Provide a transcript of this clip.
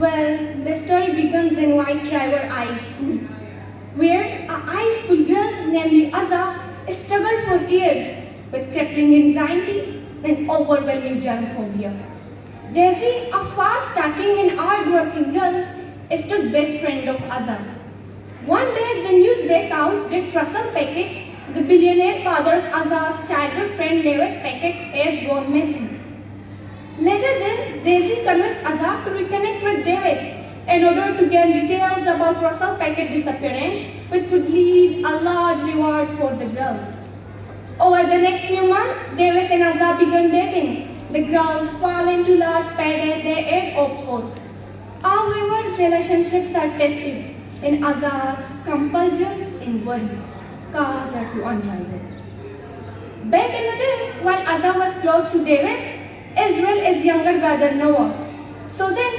Well, the story begins in White River High School, where a high school girl named Aza struggled for years with crippling anxiety and overwhelming germ phobia. Daisy, a fast-talking and hard-working girl, is the best friend of Aza. One day, the news broke out that Russell Pickett, the billionaire father of Aza's childhood friend Lewis Pickett, is gone missing. Later then, Daisy convinced Aza to reconnect with Davis in order to gain details about Russell Pickett's disappearance, which could lead a large reward for the girls. Over the next few months, Davis and Aza began dating. The girls fall into large payday they had hoped for. However, relationships are tested, and Aza's compulsions and worries cause her to unravel. Back in the days, while Aza was close to Davis, as younger brother Noah. So then